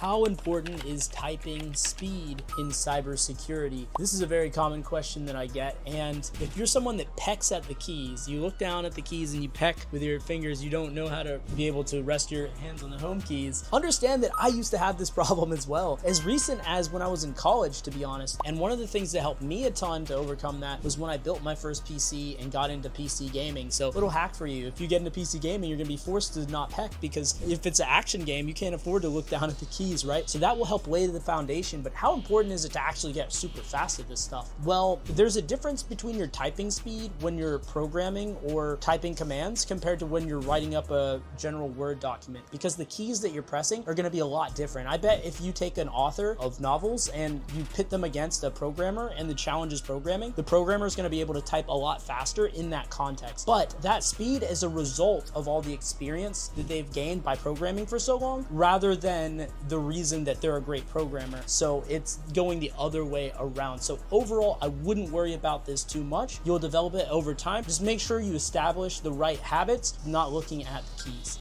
how important is typing speed in cybersecurity? This is a very common question that I get. And if you're someone that pecks at the keys, you look down at the keys and you peck with your fingers, you don't know how to be able to rest your hands on the home keys. Understand that I used to have this problem as well, as recent as when I was in college, to be honest. And one of the things that helped me a ton to overcome that was when I built my first PC and got into PC gaming. So, little hack for you if you get into PC gaming, you're gonna be forced to not peck because if it's an action game, you can't afford to look down at the keys, right? So, that will help lay the foundation. But how important is it to actually get super fast at this stuff? Well, there's a difference between your typing speed when you're programming or typing commands compared to when you're writing up a general Word document because the keys that you're pressing are gonna be a lot different. I bet if you take an author of novels and you pit them against a programmer and the challenge is programming, the programmer is gonna be able to type a lot faster in that context. But that speed is a result of all the experience that they've gained by programming for so long rather than the reason that they're a great programmer. So it's going the other way around. So overall, I wouldn't worry about this too much. You'll develop it over time. Just make sure you establish the right habits, not looking at the keys.